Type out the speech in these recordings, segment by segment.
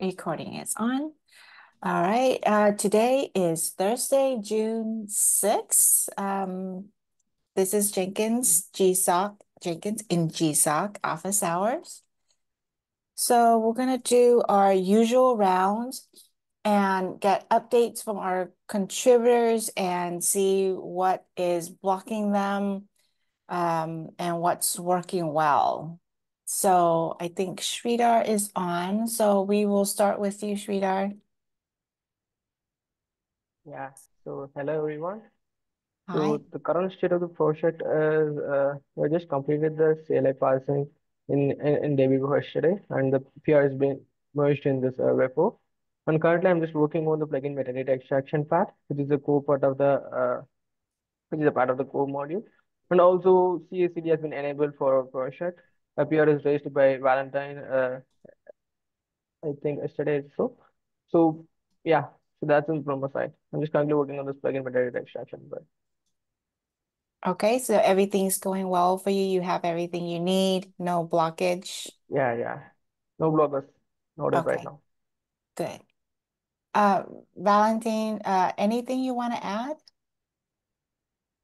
Recording is on. All right. Uh, today is Thursday, June 6th. Um, this is Jenkins GSOC, Jenkins in GSOC office hours. So we're going to do our usual rounds and get updates from our contributors and see what is blocking them um, and what's working well. So I think Sridhar is on. So we will start with you, Sridhar. Yeah, so hello everyone. Hi. So the current state of the project is uh, we just completed the CLI parsing in in, in Debugger yesterday, and the PR has been merged in this uh, repo. And currently, I'm just working on the plugin metadata extraction part, which is a core part of the uh, which is a part of the core module. And also, CI/CD has been enabled for our project. A PR is raised by Valentine, uh, I think yesterday. So, so yeah, so that's in from my side. I'm just currently working on this plugin data extraction, but. Okay, so everything's going well for you. You have everything you need, no blockage. Yeah, yeah. No blockers. Noted right Okay, now. good. Uh, Valentine, uh, anything you want to add?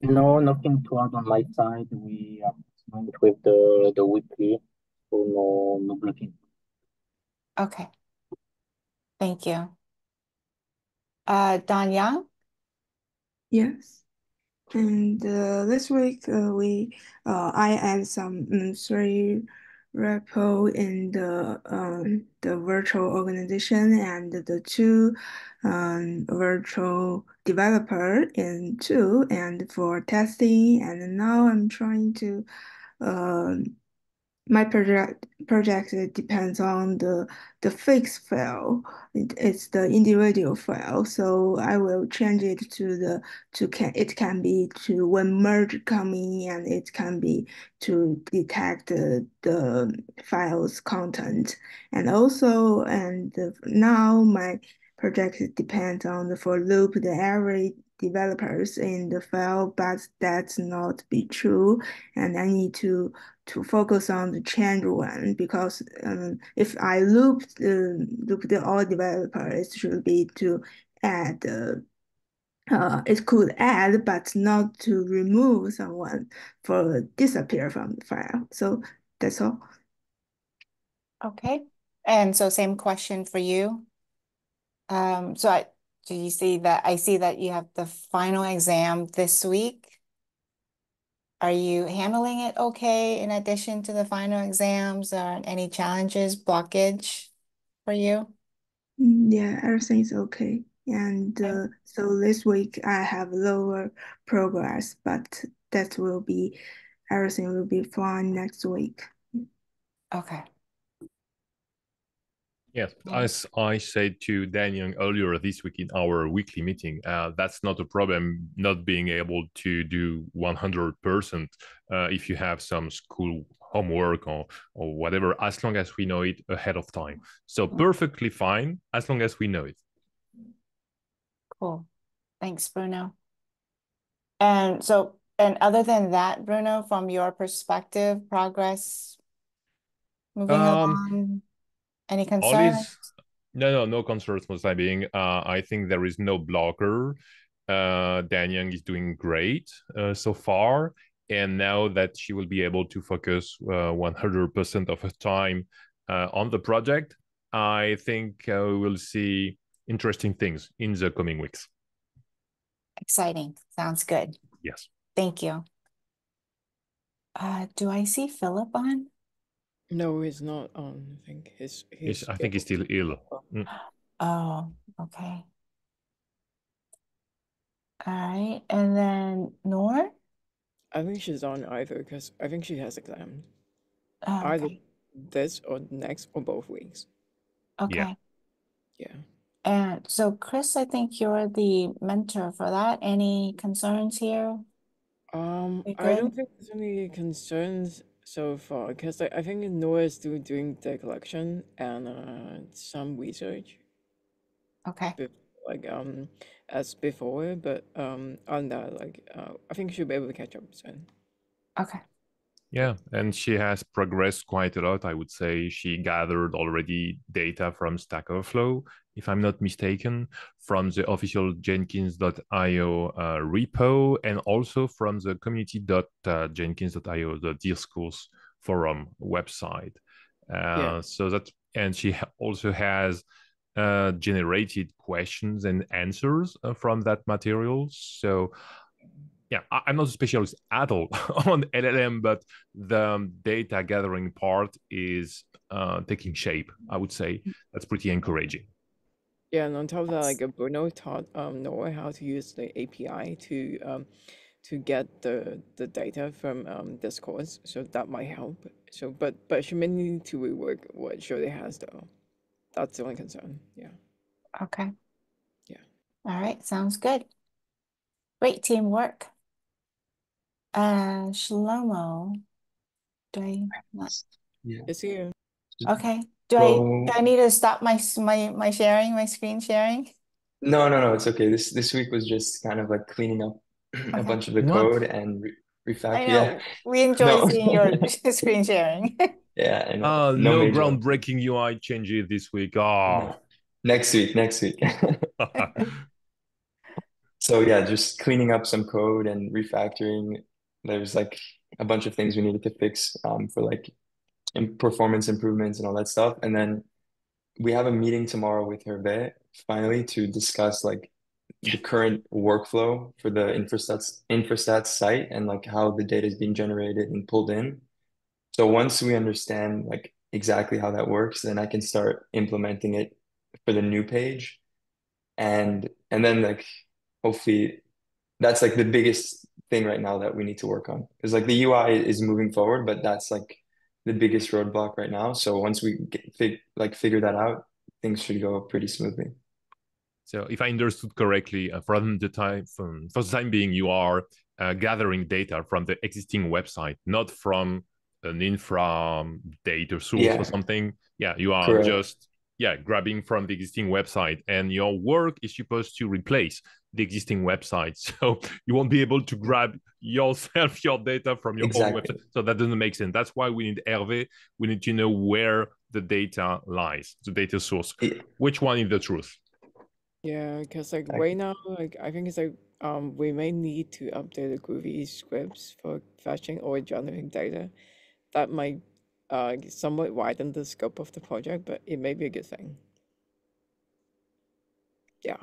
No, nothing to add on my side. We are going with the the weekly, so no no blocking. Okay, thank you. Uh, Don Young? Yes. And uh, this week uh, we uh, I add some um, three repo in the um, the virtual organization and the two um, virtual developer in two and for testing and now I'm trying to um my project project depends on the the fix file. It, it's the individual file, so I will change it to the to can it can be to when merge coming and it can be to detect the, the file's content and also and now my project depends on the for loop the every developers in the file, but that's not be true. And I need to to focus on the change one because um, if I loop the loop the all developers, it should be to add uh, uh, it could add, but not to remove someone for disappear from the file. So that's all. Okay, and so same question for you. Um, so I, do you see that, I see that you have the final exam this week. Are you handling it okay in addition to the final exams? Or any challenges, blockage for you? Mm, Yeah, everything's okay. And uh, so this week I have lower progress, but that will be everything will be fine next week. Okay. Yes, as I said to Daniel earlier this week in our weekly meeting, uh, that's not a problem not being able to do 100% uh, if you have some school homework or, or whatever, as long as we know it ahead of time. So perfectly fine, as long as we know it. Cool. Thanks, Bruno. And so, and other than that, Bruno, from your perspective, progress moving Um, along, any concerns? is no, no, no concerns for the time being. Uh, I think there is no blocker. Uh, Dan Young is doing great uh, so far, and now that she will be able to focus uh, 100% of her time uh, on the project, I think uh, we will see interesting things in the coming weeks. Exciting. Sounds good. Yes. Thank you. Uh, do I see Philip on? No, he's not on. I think he's He's, he's I think he's still ill. Mm. Oh, okay. All right. And then Noor? I think she's on either because I think she has exams Oh, either this or next or both weeks. Okay. Yeah. And so, Chris, I think you're the mentor for that. Any concerns here? Um, I don't think there's any concerns so far because I, I think Noor is still doing the collection and uh some research Okay. bef- like um as before, but um on that like uh I think she'll be able to catch up soon. Okay. Yeah, and she has progressed quite a lot. I would say she gathered already data from Stack Overflow, if I'm not mistaken, from the official Jenkins.io uh, repo, and also from the community.jenkins.io, the Discourse forum website. Uh, yeah. So that, and she also has uh, generated questions and answers uh, from that material. So yeah, I, am not a specialist at all on LLM, but the um, data gathering part is uh, taking shape. I would say that's pretty encouraging. Yeah, and on top of that, like Bruno taught um, Noor how to use the API to um, to get the the data from um, Discourse, so that might help. So, but but she may need to rework what Shirley has though. That's the only concern. Yeah. Okay. Yeah. All right. Sounds good. Great teamwork. Uh, Shlomo, do I not? Yeah. It's here. Okay. Do I do I need to stop my my my sharing, my screen sharing? No, no, no, it's okay. This this week was just kind of like cleaning up a bunch of the What? code and re refactor. I Yeah, know. We enjoy no, seeing your screen sharing. yeah, I. Uh, No no groundbreaking UI changes this week. No. Oh. Next week, next week. So yeah, just cleaning up some code and refactoring. There's like a bunch of things we needed to fix um, for like in performance improvements and all that stuff. And then we have a meeting tomorrow with Hervé finally to discuss like the current workflow for the Infrastats Infrastats site and like how the data is being generated and pulled in. So once we understand like exactly how that works, then I can start implementing it for the new page. And and then like hopefully that's like the biggest thing right now that we need to work on. Because like the UI is moving forward, but that's like the biggest roadblock right now. So once we get fig like figure that out, things should go pretty smoothly. So if I understood correctly, uh, from the time from, for the time being, you are uh, gathering data from the existing website, not from an infra data source Yeah, or something. Yeah, you are correct. just yeah grabbing from the existing website, and your work is supposed to replace the existing website. So you won't be able to grab yourself your data from your own website. So that doesn't make sense. That's why we need Hervé. We need to know where the data lies, the data source. Yeah, Which one is the truth? Yeah, because like exactly. right now, like I think it's like um we may need to update the Groovy scripts for fetching or generating data. That might uh somewhat widen the scope of the project, but it may be a good thing. Yeah,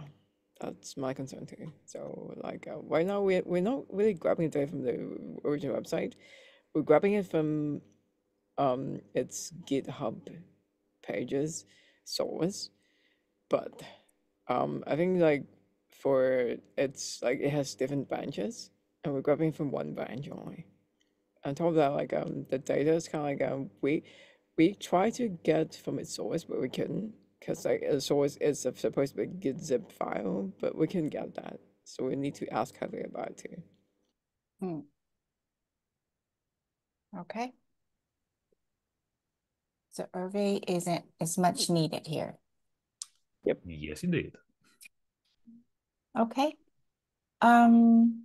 that's my concern too. So like uh, right now we're we're not really grabbing data from the original website. We're grabbing it from um its GitHub pages source, but um, I think like for it's like it has different branches, and we're grabbing from one branch only. On top of that, like um, the data is kind of like um, we we try to get from its source, but we couldn't because like the source is a- supposed to be a git zip file, but we couldn't get that, so we need to ask Heather about it too. Hmm. Okay. So Hervé isn't as much needed here. Yep. Yes, indeed. Okay. Um,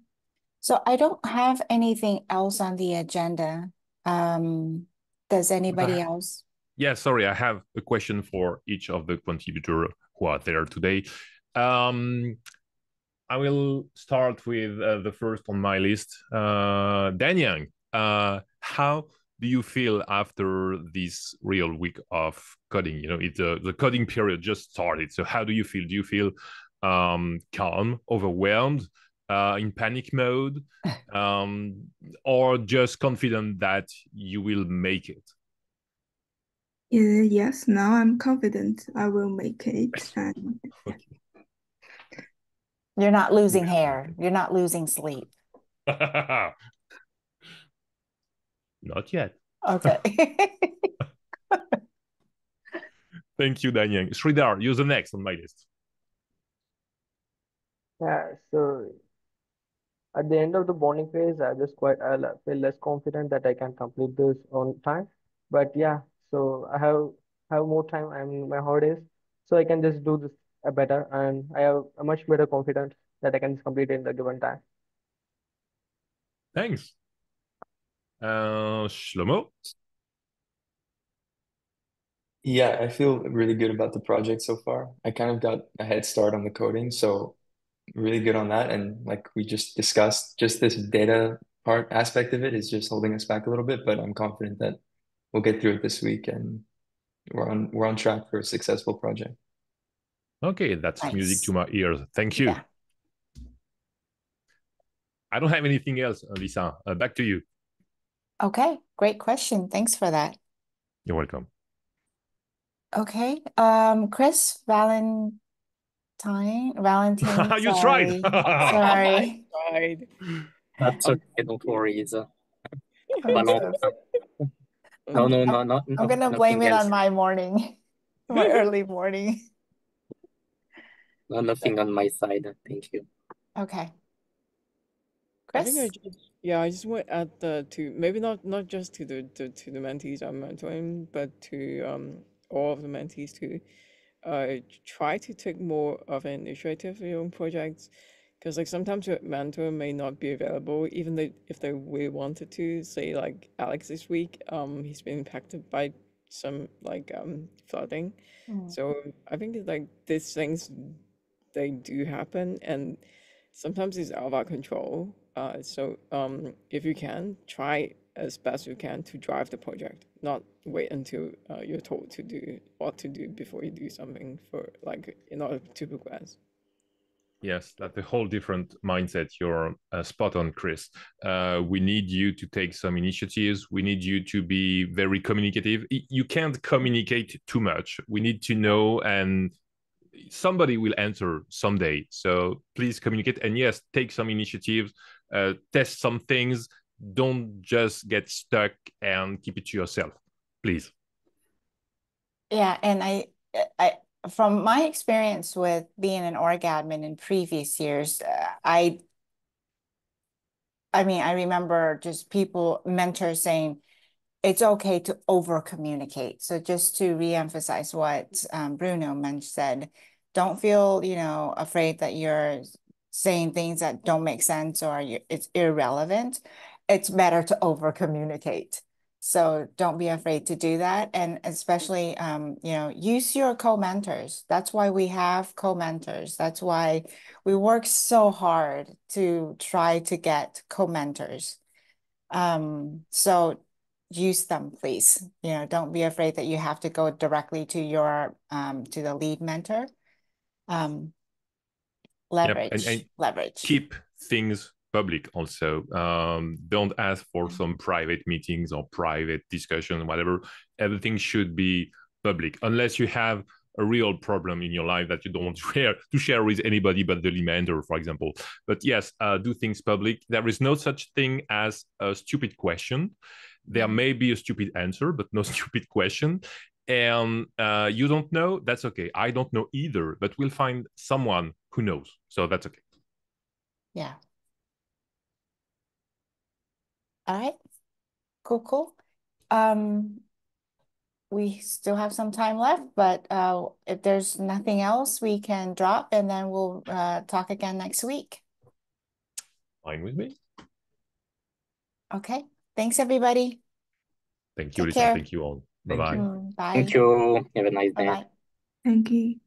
so I don't have anything else on the agenda. Um, does anybody else? Yeah, sorry, I have a question for each of the contributors who are there today. Um, I will start with uh, the first on my list. Uh, Dan Young, uh, how do you feel after this real week of coding? You know, it, uh, the coding period just started. So how do you feel? Do you feel um, calm, overwhelmed, uh, in panic mode, um, or just confident that you will make it? Yeah, yes, now I'm confident I will make it. And You're not losing hair. You're not losing sleep. Not yet. Okay. Thank you, Danyang. Sridhar, you're the next on my list. Yeah, so at the end of the bonding phase, I just quite I feel less confident that I can complete this on time. But yeah, so I have have more time. I'm in my holidays, so I can just do this uh, better, and I have a much better confidence that I can just complete it in the given time. Thanks. Uh, Shlomo? Yeah, I feel really good about the project so far. I kind of got a head start on the coding, so really good on that. And like we just discussed, just this data part aspect of it is just holding us back a little bit, but I'm confident that we'll get through it this week and we're on we're on track for a successful project. Okay, that's Nice. music to my ears. Thank you. Yeah. I don't have anything else, Lisa. Uh, back to you. Okay, great question. Thanks for that. You're welcome. Okay, um, Chris, Valentine, Valentine, You sorry. tried. Sorry. Right. That's okay, don't worry. It's, No, no, no, no, I'm no, gonna blame it else. on my morning, my early morning. No, nothing on my side. Thank you. Okay. I think I just yeah, I just want to add the to maybe not not just to the, the to the mentees I'm mentoring, but to um all of the mentees to uh try to take more of an initiative in your own projects. Because like sometimes your mentor may not be available, even though if they really wanted to. Say like Alex this week, um, he's been impacted by some like um flooding. Mm. So I think it's like these things they do happen and sometimes it's out of our control. Uh, so um, if you can, try as best you can to drive the project, not wait until uh, you're told to do what to do before you do something for like in order to progress. Yes, that's a whole different mindset. You're uh, spot on, Chris. Uh, we need you to take some initiatives. We need you to be very communicative. You can't communicate too much. We need to know, and somebody will answer someday. So please communicate. And yes, take some initiatives, uh, test some things. Don't just get stuck and keep it to yourself, please. Yeah, and I, I, from my experience with being an org admin in previous years, uh, I, I mean, I remember just people, mentors saying, it's okay to over communicate. So just to reemphasize what um, Bruno men- said, don't feel, you know, afraid that you're saying things that don't make sense or it's irrelevant. It's better to over communicate. So don't be afraid to do that. And especially, um, you know, use your co-mentors. That's why we have co-mentors. That's why we work so hard to try to get co-mentors. Um, so use them, please. You know, don't be afraid that you have to go directly to your um to the lead mentor. Um, Yep, and- leverage, and leverage. keep things public also um, don't ask for some private meetings or private discussion whatever everything should be public unless you have a real problem in your life that you don't want to share to share with anybody but the Limander, for example. But yes, uh, do things public. There is no such thing as a stupid question. There may be a stupid answer, but no stupid question. And uh, you don't know, that's okay. I don't know either, but we'll find someone who knows. So that's okay. Yeah. All right. Cool, cool. Um, we still have some time left, but uh, if there's nothing else, we can drop and then we'll uh, talk again next week. Fine with me. Okay. Thanks, everybody. Thank you, Take Lisa. care. Thank you all. Thank Bye bye. you. Bye. Thank you. Have a nice day. Bye-bye. Thank you.